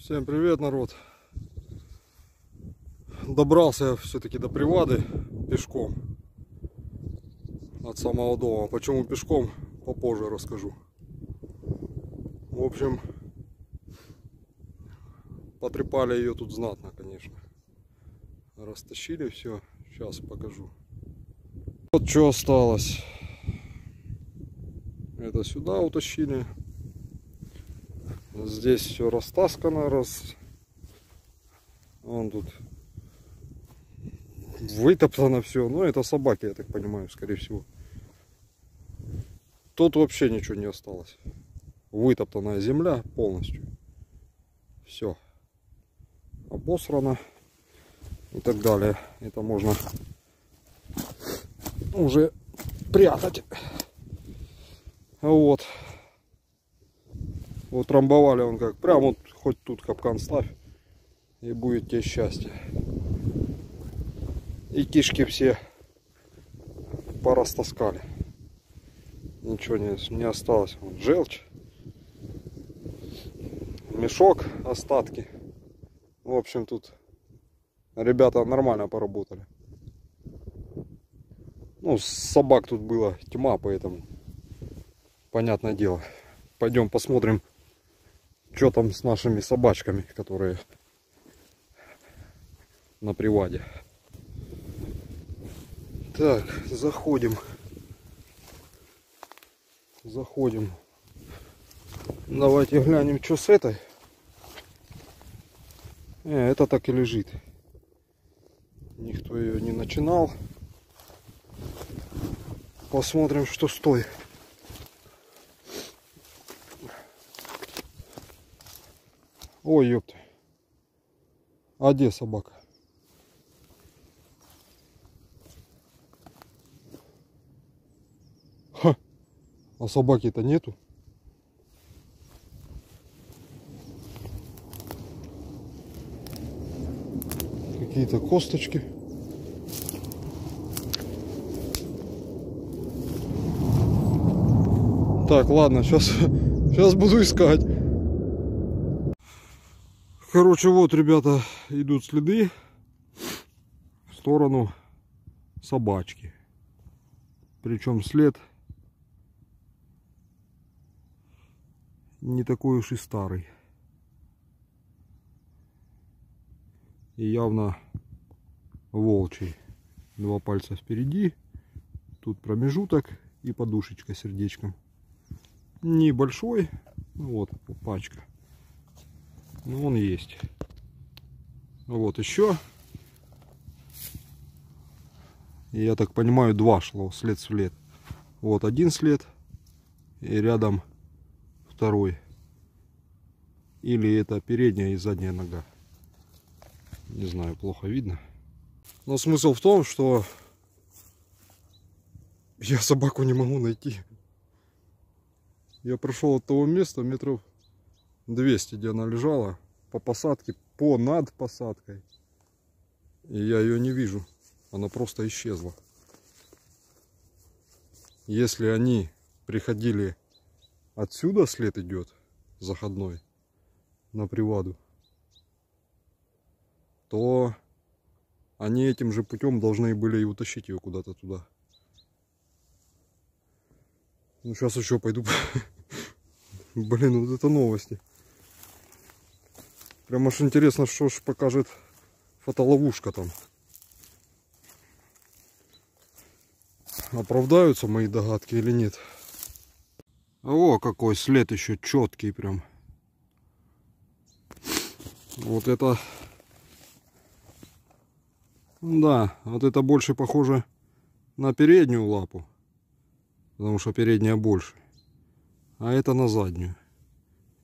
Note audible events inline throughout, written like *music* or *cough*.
Всем привет, народ. Добрался я все-таки до привады пешком от самого дома. Почему пешком, попозже расскажу. В общем, потрепали ее тут знатно, конечно. Растащили все. Сейчас покажу. Вот что осталось. Это сюда утащили. Здесь все растаскано, раз. Вон тут вытоптано все. Но это собаки, я так понимаю, скорее всего. Тут вообще ничего не осталось. Вытоптанная земля полностью. Все. Обосрано. И так далее. Это можно уже прятать. Вот. Вот трамбовали он как. Прям вот хоть тут капкан ставь. И будет тебе счастье. И кишки все порастаскали. Ничего не, не осталось. Вот желчь. Мешок, остатки. В общем, тут ребята нормально поработали. Ну, собак тут было тьма, поэтому понятное дело. Пойдем посмотрим, что там с нашими собачками, которые на приваде. Так, заходим. Заходим. Давайте глянем, что с этой. Э, это так и лежит. Никто ее не начинал. Посмотрим, что стоит. Ой, ёпта. А где собака? Ха. А собаки-то нету. Какие-то косточки. Так, ладно, сейчас, сейчас *laughs* буду искать. Короче, вот, ребята, идут следы в сторону собачки. Причем след не такой уж и старый. И явно волчий. Два пальца впереди. Тут промежуток и подушечка сердечком. Небольшой. Вот пачка. Ну, он есть. Вот еще. Я так понимаю, два шло след след. Вот один след. И рядом второй. Или это передняя и задняя нога. Не знаю, плохо видно. Но смысл в том, что я собаку не могу найти. Я прошел от того места метров 200, где она лежала, по посадке, по над посадкой. И я ее не вижу. Она просто исчезла. Если они приходили отсюда, след идет, заходной, на приваду, то они этим же путем должны были и утащить ее куда-то туда. Ну, сейчас еще пойду. *laughs* Блин, вот это новости. Прям аж интересно, что ж покажет фотоловушка там. Оправдаются мои догадки или нет. О, какой след еще четкий прям. Вот это... Да, вот это больше похоже на переднюю лапу. Потому что передняя больше. А это на заднюю.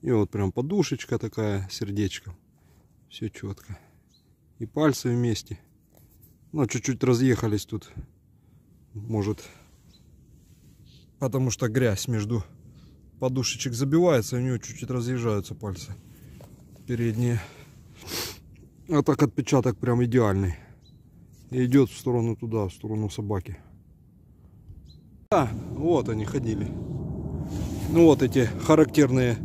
И вот прям подушечка такая, сердечко. Все четко. И пальцы вместе. Ну, чуть-чуть разъехались тут. Может, потому что грязь между подушечек забивается, и у нее чуть-чуть разъезжаются пальцы передние. А так отпечаток прям идеальный. И идет в сторону туда, в сторону собаки. А, вот они ходили. Ну вот эти характерные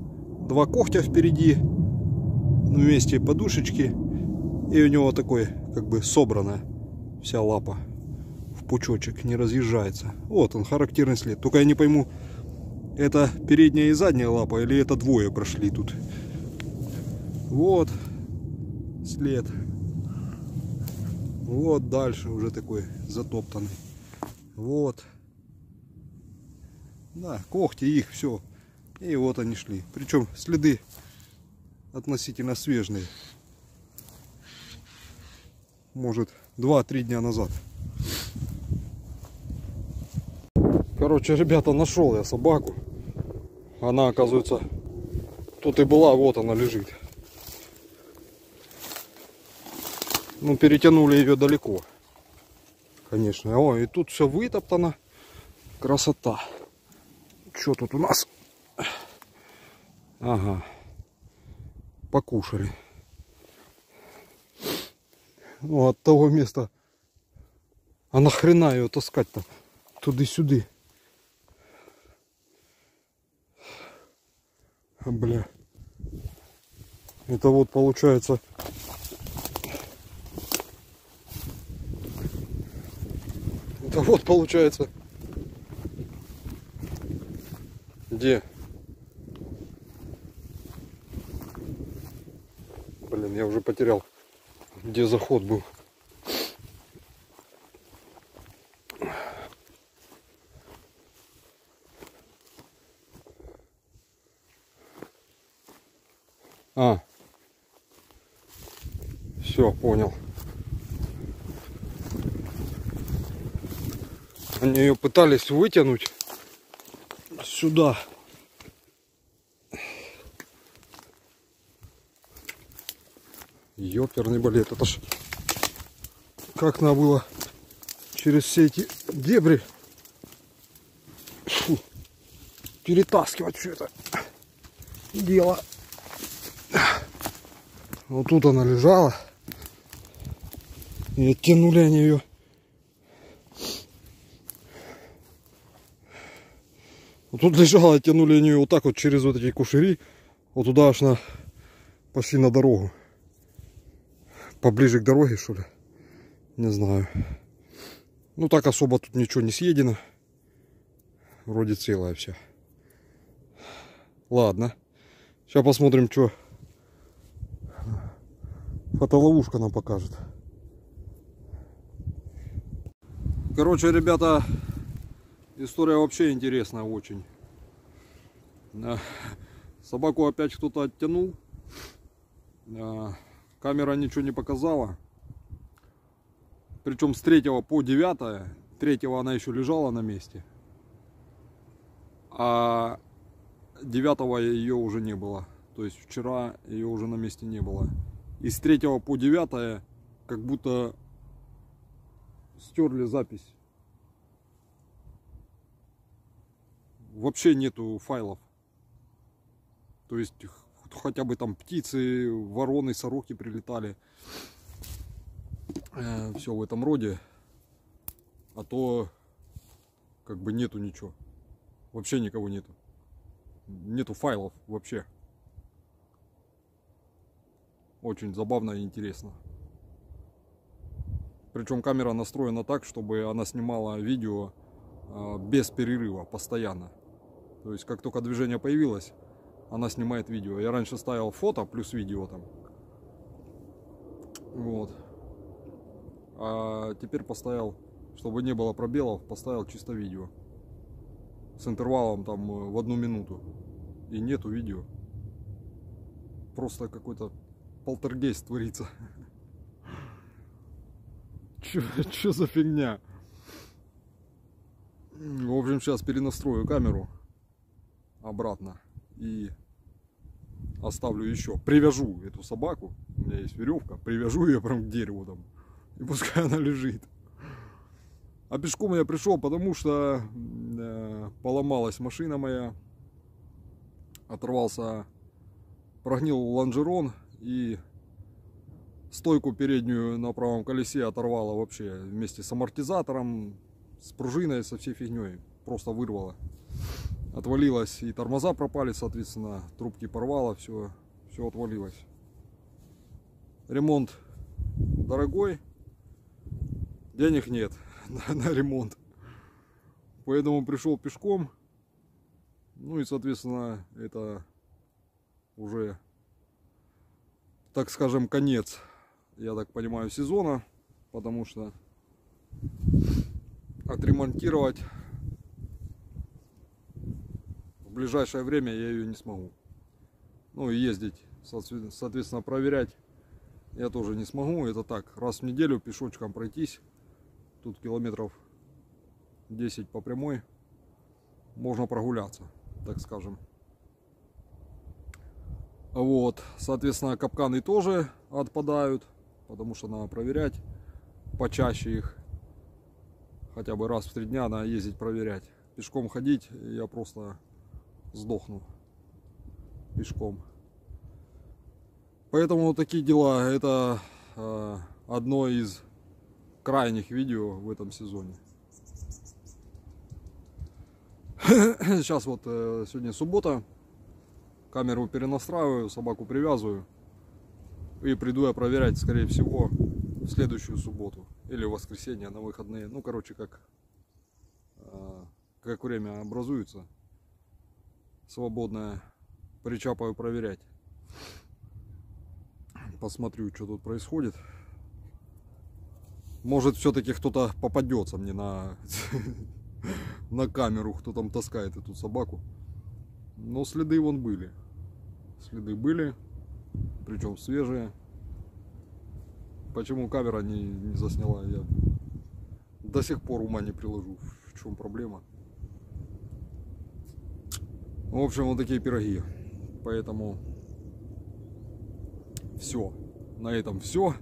два когтя впереди. на месте подушечки. И у него такой, как бы, собранная вся лапа в пучочек, не разъезжается. Вот он, характерный след. Только я не пойму, это передняя и задняя лапа или это двое прошли тут. Вот след. Вот дальше уже такой затоптанный. Вот. Да, когти их, все. И вот они шли. Причем следы относительно свежие. Может, 2-3 дня назад. Короче, ребята, нашел я собаку. Она, оказывается, тут и была, вот она лежит. Ну, перетянули ее далеко. Конечно. О, и тут все вытоптано. Красота. Что тут у нас? Ага. Покушали. Ну, от того места. А нахрена ее таскать-то? Туды-сюды. Бля. Это вот получается... Это вот получается... Где? Блин, я уже потерял, где заход был. А. Все, понял. Они ее пытались вытянуть сюда. Ёперный балет. Это ж как надо было через все эти дебри Фу. перетаскивать все это дело. Вот тут она лежала. И оттянули они ее. Вот тут лежала, оттянули они ее вот так вот через вот эти кушери. Вот туда аж на пошли на дорогу. Поближе к дороге, что ли? Не знаю. Ну так особо тут ничего не съедено. Вроде целая вся. Ладно. Сейчас посмотрим, что фотоловушка нам покажет. Короче, ребята, история вообще интересная очень. Собаку опять кто-то оттянул. Камера ничего не показала. Причем с 3 по 9. 3 она еще лежала на месте. А 9 ее уже не было. То есть вчера ее уже на месте не было и с 3 по 9 как будто стерли запись. Вообще нету файлов. То есть хотя бы там птицы, вороны, сороки прилетали. Э, все в этом роде. А то как бы нету ничего. Вообще никого нету. Нету файлов вообще. Очень забавно и интересно. Причем камера настроена так, чтобы она снимала видео а, без перерыва, постоянно. То есть, как только движение появилось, она снимает видео. Я раньше ставил фото плюс видео там. Вот. А теперь поставил, чтобы не было пробелов, поставил чисто видео. С интервалом там э, в одну минуту. И нету видео. Просто какой-то полтергейст творится. *laughs* Что за фигня? В общем, сейчас перенастрою камеру обратно и оставлю еще. Привяжу эту собаку. У меня есть веревка. Привяжу ее прям к дереву там. И пускай *laughs* она лежит. А пешком я пришел, потому что э, поломалась машина моя. Оторвался, прогнил лонжерон и стойку переднюю на правом колесе оторвало вообще вместе с амортизатором, с пружиной, со всей фигней. Просто вырвало. Отвалилось и тормоза пропали, соответственно, трубки порвало, все, все отвалилось. ремонт дорогой, денег нет *laughs* на, на ремонт. Поэтому пришел пешком. Ну и, соответственно, это уже, так скажем, конец, я так понимаю, сезона. Потому что отремонтировать в ближайшее время я ее не смогу. Ну и ездить, соответственно, проверять я тоже не смогу. Это так, раз в неделю пешочком пройтись. Тут километров 10 по прямой. Можно прогуляться, так скажем. Вот, соответственно, капканы тоже отпадают, потому что надо проверять почаще их. Хотя бы раз в три дня надо ездить проверять. Пешком ходить я просто сдохну пешком. Поэтому вот такие дела. Это э, одно из крайних видео в этом сезоне. *laughs* Сейчас вот э, сегодня суббота. Камеру перенастраиваю, собаку привязываю. И приду я проверять, скорее всего, в следующую субботу. Или в воскресенье на выходные. Ну, короче, как, э, как время образуется свободное, причапаю проверять. Посмотрю, что тут происходит. Может, все-таки кто-то попадется мне на, *laughs* на камеру, кто там таскает эту собаку. Но следы вон были. Следы были, причем свежие. Почему камера не, не засняла, я до сих пор ума не приложу. В чем проблема? В общем, вот такие пироги. Поэтому все. На этом все.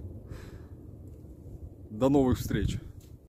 До новых встреч.